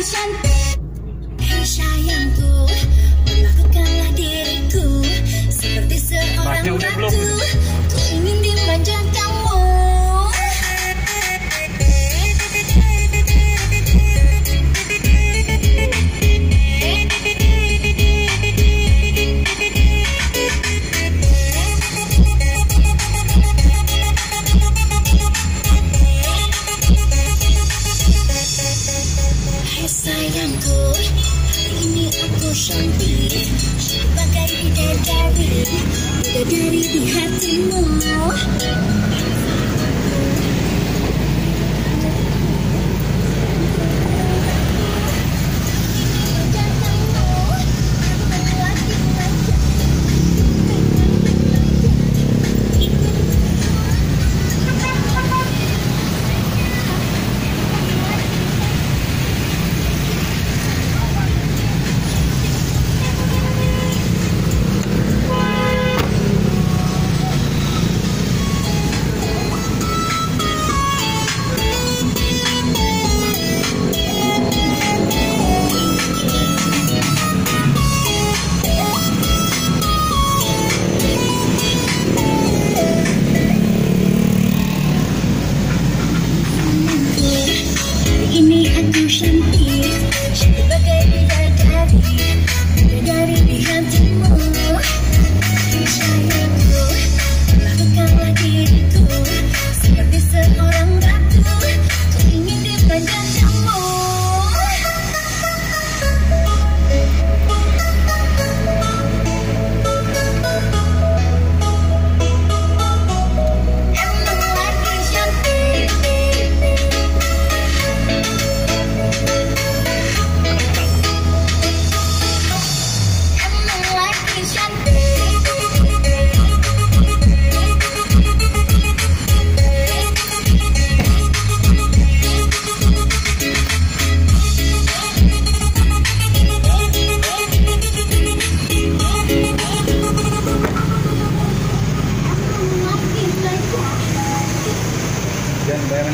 cantik yang sayangku Perlakukanlah diriku. Seperti seorang shanti Bakal didadari Didadari di hatimu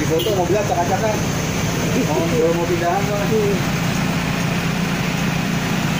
difoto mobilnya acak-acakan oh, mau pindahan lagi